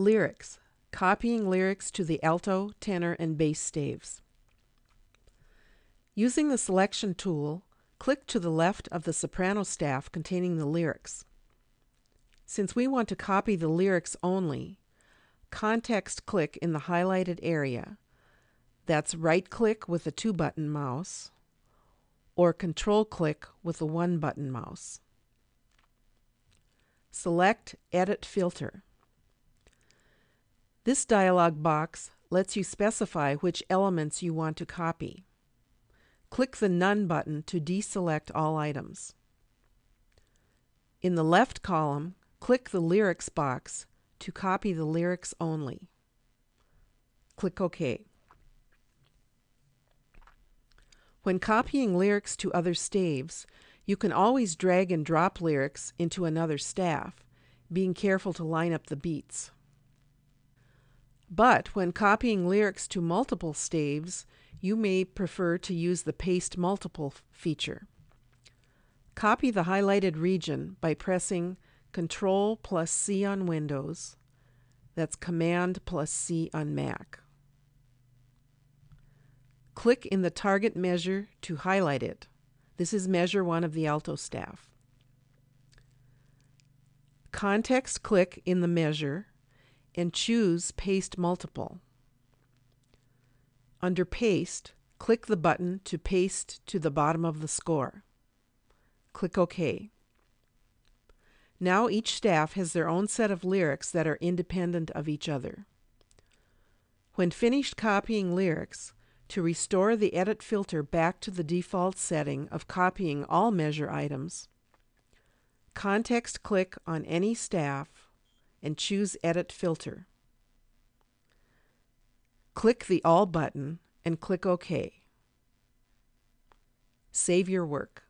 Lyrics. Copying lyrics to the alto, tenor, and bass staves. Using the selection tool, click to the left of the soprano staff containing the lyrics. Since we want to copy the lyrics only, context click in the highlighted area. That's right click with a two button mouse or control click with a one button mouse. Select Edit Filter. This dialog box lets you specify which elements you want to copy. Click the None button to deselect all items. In the left column, click the Lyrics box to copy the lyrics only. Click OK. When copying lyrics to other staves, you can always drag and drop lyrics into another staff, being careful to line up the beats. But when copying lyrics to multiple staves, you may prefer to use the Paste Multiple feature. Copy the highlighted region by pressing Ctrl plus C on Windows. That's Command plus C on Mac. Click in the target measure to highlight it. This is measure 1 of the alto staff. Context click in the measure and choose Paste Multiple. Under Paste, click the button to paste to the bottom of the score. Click OK. Now each staff has their own set of lyrics that are independent of each other. When finished copying lyrics, to restore the edit filter back to the default setting of copying all measure items, context click on any staff and choose Edit Filter. Click the All button and click OK. Save your work.